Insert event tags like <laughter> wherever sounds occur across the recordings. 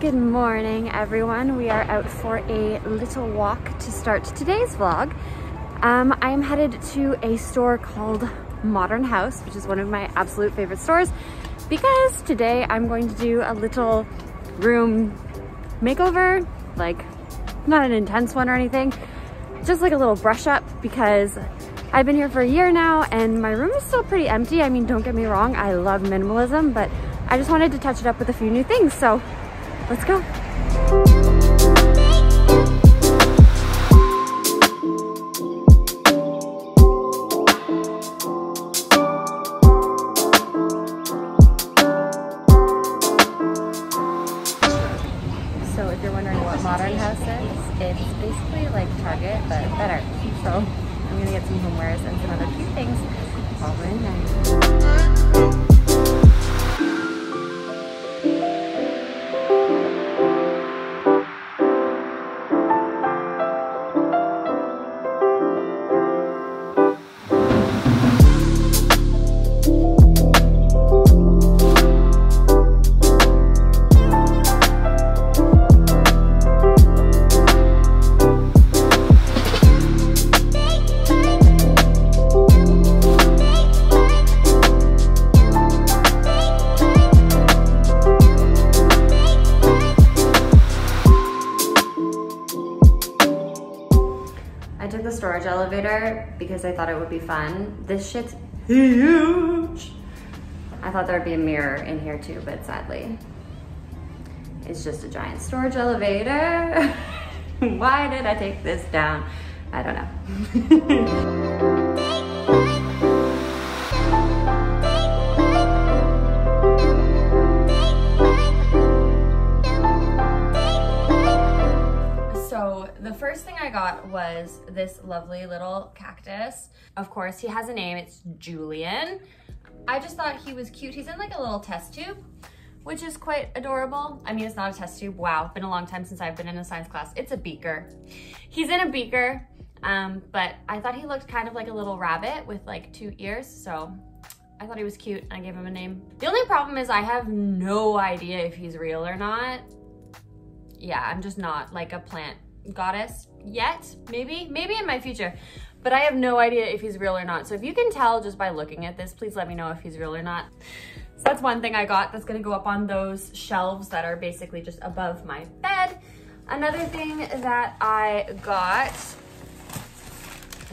Good morning, everyone. We are out for a little walk to start today's vlog. Um, I am headed to a store called Modern House, which is one of my absolute favorite stores, because today I'm going to do a little room makeover, like not an intense one or anything, just like a little brush up because I've been here for a year now and my room is still pretty empty. I mean, don't get me wrong, I love minimalism, but I just wanted to touch it up with a few new things. So let's go. Storage elevator because I thought it would be fun. This shit's huge. I thought there would be a mirror in here too, but sadly, it's just a giant storage elevator. <laughs> Why did I take this down? I don't know. <laughs> first thing I got was this lovely little cactus. Of course, he has a name, it's Julian. I just thought he was cute. He's in like a little test tube, which is quite adorable. I mean, it's not a test tube. Wow, been a long time since I've been in a science class. It's a beaker. He's in a beaker, um, but I thought he looked kind of like a little rabbit with like two ears, so I thought he was cute and I gave him a name. The only problem is I have no idea if he's real or not yeah, I'm just not like a plant goddess yet. Maybe, maybe in my future. But I have no idea if he's real or not. So if you can tell just by looking at this, please let me know if he's real or not. So that's one thing I got that's gonna go up on those shelves that are basically just above my bed. Another thing that I got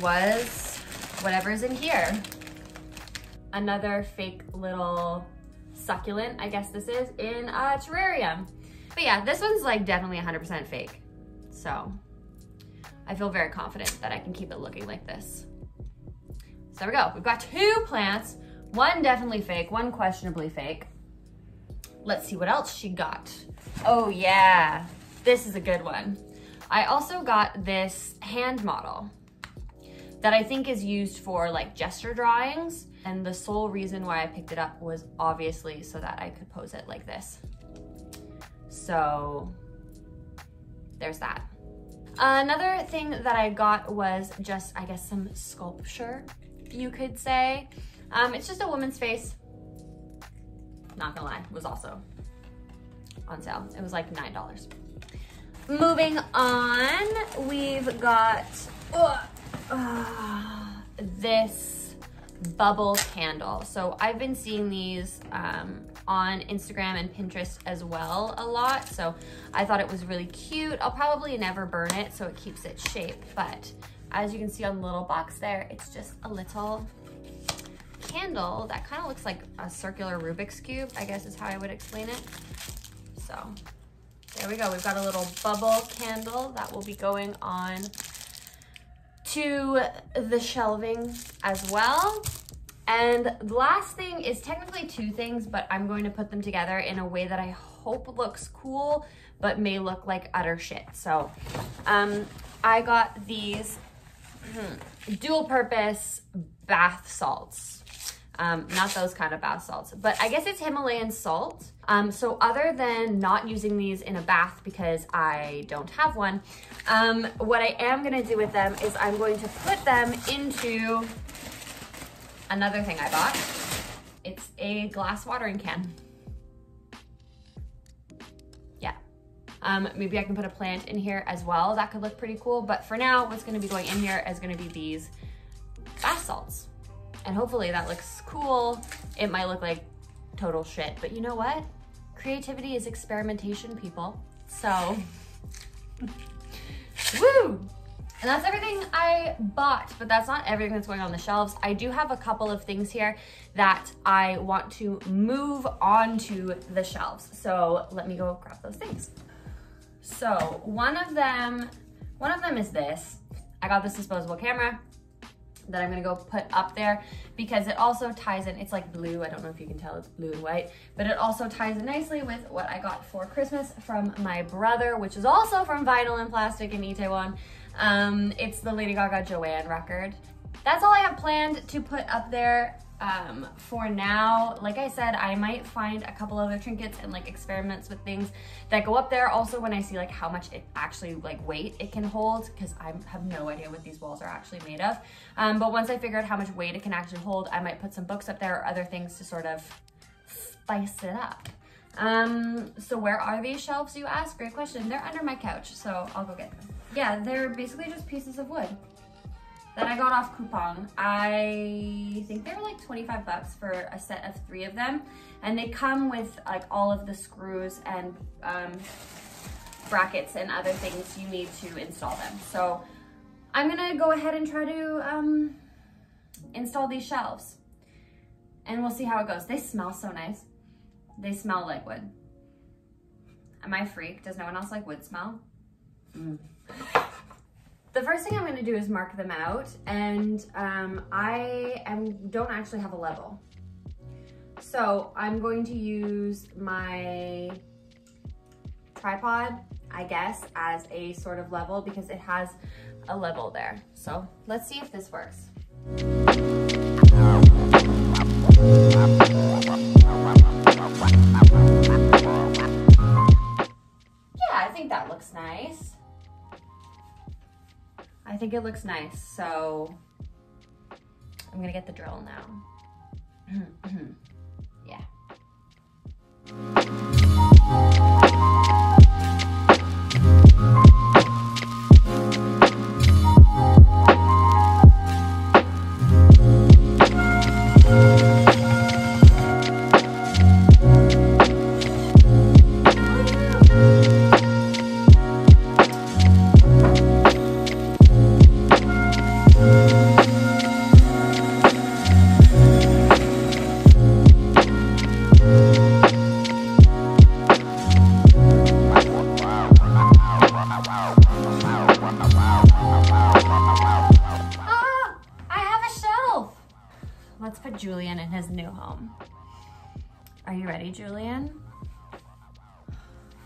was whatever's in here. Another fake little succulent, I guess this is, in a terrarium. But yeah, this one's like definitely 100% fake. So I feel very confident that I can keep it looking like this. So there we go. We've got two plants, one definitely fake, one questionably fake. Let's see what else she got. Oh yeah, this is a good one. I also got this hand model that I think is used for like gesture drawings. And the sole reason why I picked it up was obviously so that I could pose it like this. So there's that. Another thing that I got was just, I guess, some sculpture, you could say. Um, it's just a woman's face. Not gonna lie, was also on sale. It was like $9. Moving on, we've got uh, uh, this bubble candle. So I've been seeing these um, on Instagram and Pinterest as well a lot. So I thought it was really cute. I'll probably never burn it so it keeps its shape. But as you can see on the little box there, it's just a little candle that kind of looks like a circular Rubik's Cube, I guess is how I would explain it. So there we go. We've got a little bubble candle that will be going on to the shelving as well. And the last thing is technically two things, but I'm going to put them together in a way that I hope looks cool, but may look like utter shit. So um, I got these hmm, dual purpose bath salts. Um, not those kind of bath salts, but I guess it's Himalayan salt. Um, so other than not using these in a bath because I don't have one, um, what I am gonna do with them is I'm going to put them into another thing I bought. It's a glass watering can. Yeah, Um, maybe I can put a plant in here as well. That could look pretty cool. But for now, what's gonna be going in here is gonna be these bath salts. And hopefully that looks cool. It might look like total shit, but you know what? Creativity is experimentation, people. So, <laughs> woo! And that's everything I bought, but that's not everything that's going on the shelves. I do have a couple of things here that I want to move onto the shelves. So let me go grab those things. So one of them, one of them is this. I got this disposable camera that I'm gonna go put up there because it also ties in, it's like blue, I don't know if you can tell it's blue and white, but it also ties in nicely with what I got for Christmas from my brother, which is also from Vinyl and Plastic in Itaewon. Um, it's the Lady Gaga Joanne record. That's all I have planned to put up there um, for now. Like I said, I might find a couple other trinkets and like experiments with things that go up there. Also, when I see like how much it actually like weight it can hold, because I have no idea what these walls are actually made of. Um, but once I figure out how much weight it can actually hold, I might put some books up there or other things to sort of spice it up. Um, so where are these shelves, you ask? Great question. They're under my couch, so I'll go get them. Yeah, they're basically just pieces of wood that I got off Coupang. I think they were like 25 bucks for a set of three of them. And they come with like all of the screws and um, brackets and other things you need to install them. So I'm gonna go ahead and try to um, install these shelves and we'll see how it goes. They smell so nice. They smell like wood. Am I freak? Does no one else like wood smell? Mm. The first thing I'm gonna do is mark them out and um, I am, don't actually have a level. So I'm going to use my tripod, I guess, as a sort of level because it has a level there. So let's see if this works. Yeah, I think that looks nice. I think it looks nice, so I'm gonna get the drill now. <clears throat>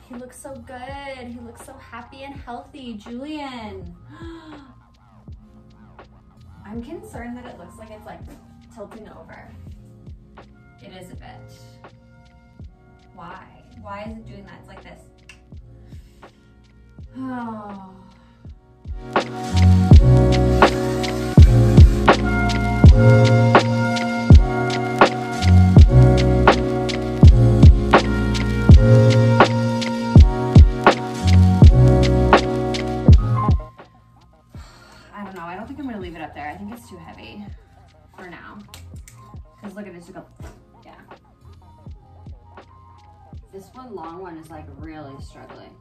He looks so good. He looks so happy and healthy. Julian. I'm concerned that it looks like it's like tilting over. It is a bit. Why? Why is it doing that? It's like this. Oh. Struggling.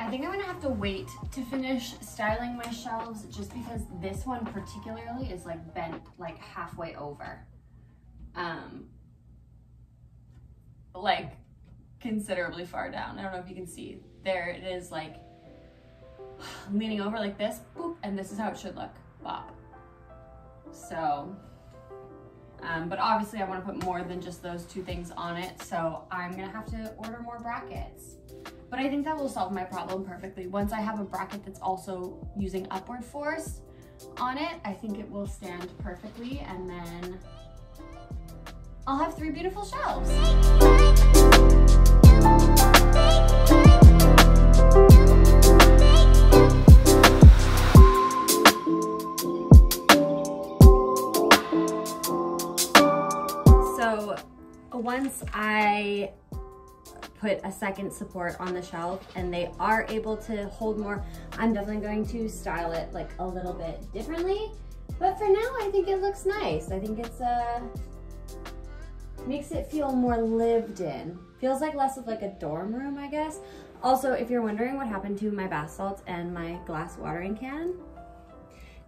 I think I'm gonna have to wait to finish styling my shelves just because this one particularly is like bent like halfway over. Um, like considerably far down. I don't know if you can see. There it is like leaning over like this, boop, and this is how it should look, bop. So um, but obviously I wanna put more than just those two things on it, so I'm gonna have to order more brackets. But I think that will solve my problem perfectly. Once I have a bracket that's also using upward force on it, I think it will stand perfectly and then I'll have three beautiful shelves. Once I put a second support on the shelf and they are able to hold more. I'm definitely going to style it like a little bit differently. But for now, I think it looks nice. I think it's uh, makes it feel more lived in. Feels like less of like a dorm room, I guess. Also, if you're wondering what happened to my bath salts and my glass watering can,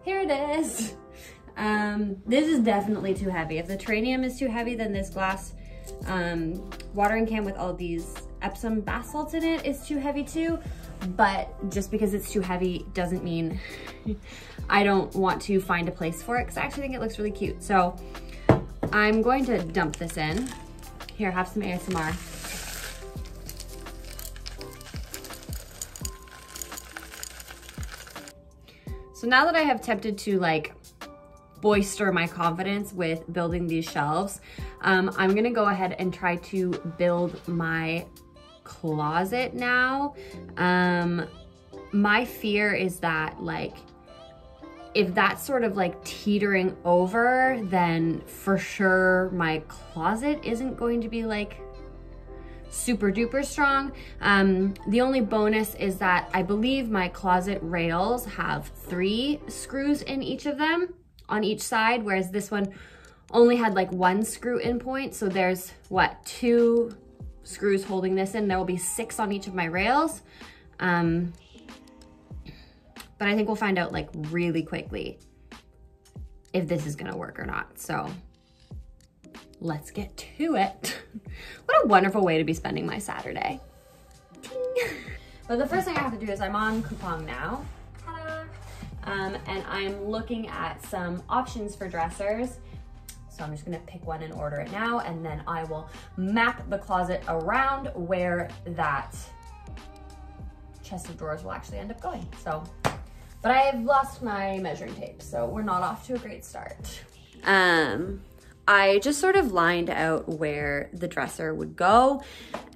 here it is. <laughs> Um, this is definitely too heavy. If the Terrarium is too heavy, then this glass um, watering can with all these Epsom bath salts in it is too heavy too. But just because it's too heavy doesn't mean <laughs> I don't want to find a place for it because I actually think it looks really cute. So I'm going to dump this in. Here, have some ASMR. So now that I have attempted to like boister my confidence with building these shelves, um, I'm gonna go ahead and try to build my closet now. Um, my fear is that like, if that's sort of like teetering over, then for sure my closet isn't going to be like super duper strong. Um, the only bonus is that I believe my closet rails have three screws in each of them on each side, whereas this one only had like one screw in point. So there's what, two screws holding this in. There will be six on each of my rails. Um, but I think we'll find out like really quickly if this is gonna work or not. So let's get to it. <laughs> what a wonderful way to be spending my Saturday. <laughs> but the first thing I have to do is I'm on Coupang now. Um, and I'm looking at some options for dressers. So I'm just gonna pick one and order it now, and then I will map the closet around where that chest of drawers will actually end up going. So, but I've lost my measuring tape, so we're not off to a great start. Um, I just sort of lined out where the dresser would go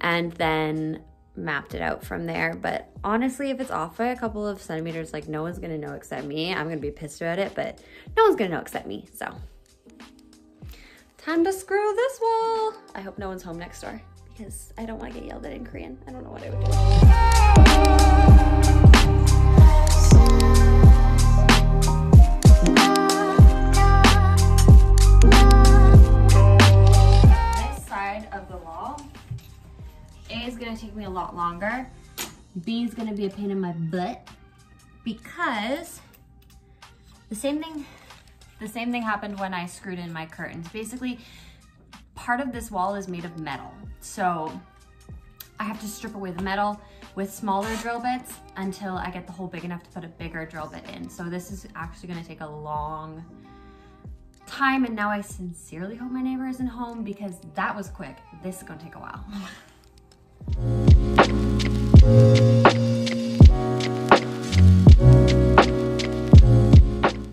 and then mapped it out from there. But honestly, if it's off by a couple of centimeters, like no one's gonna know except me. I'm gonna be pissed about it, but no one's gonna know except me, so. Time to screw this wall. I hope no one's home next door because I don't wanna get yelled at in Korean. I don't know what I would do. Is gonna take me a lot longer. B is gonna be a pain in my butt because the same thing, the same thing happened when I screwed in my curtains. Basically, part of this wall is made of metal. So I have to strip away the metal with smaller drill bits until I get the hole big enough to put a bigger drill bit in. So this is actually gonna take a long time and now I sincerely hope my neighbor isn't home because that was quick. This is gonna take a while. <laughs>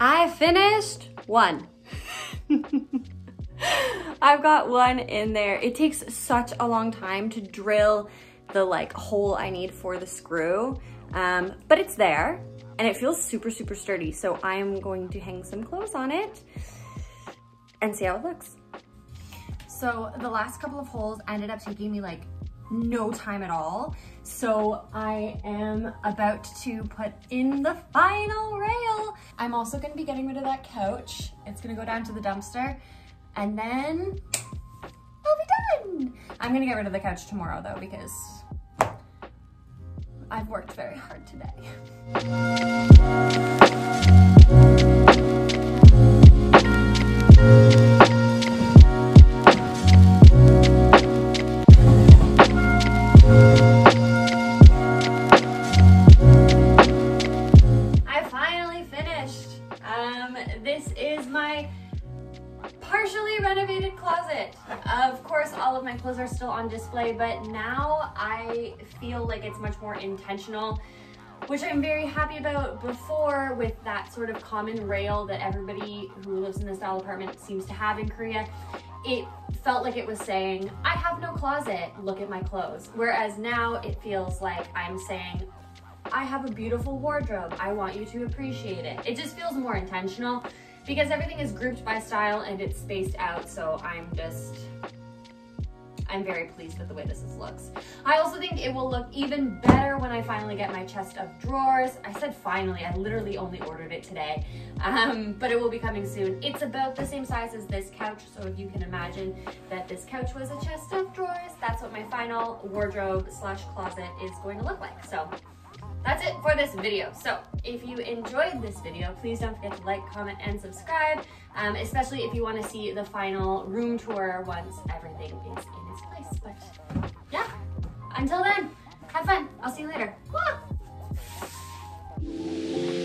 I finished one. <laughs> I've got one in there. It takes such a long time to drill the like hole I need for the screw, um, but it's there and it feels super, super sturdy. So I'm going to hang some clothes on it and see how it looks. So the last couple of holes ended up taking me like no time at all. So I am about to put in the final rail. I'm also gonna be getting rid of that couch. It's gonna go down to the dumpster and then I'll be done. I'm gonna get rid of the couch tomorrow though because I've worked very hard today. <laughs> clothes are still on display, but now I feel like it's much more intentional which I'm very happy about before with that sort of common rail that everybody who lives in the style apartment seems to have in Korea. It felt like it was saying, I have no closet, look at my clothes. Whereas now it feels like I'm saying, I have a beautiful wardrobe, I want you to appreciate it. It just feels more intentional because everything is grouped by style and it's spaced out, so I'm just I'm very pleased with the way this looks. I also think it will look even better when I finally get my chest of drawers. I said finally, I literally only ordered it today, um, but it will be coming soon. It's about the same size as this couch, so if you can imagine that this couch was a chest of drawers, that's what my final wardrobe slash closet is going to look like. So that's it for this video. So if you enjoyed this video, please don't forget to like, comment, and subscribe, um, especially if you want to see the final room tour once everything is in its place. But yeah, until then, have fun. I'll see you later. Woo!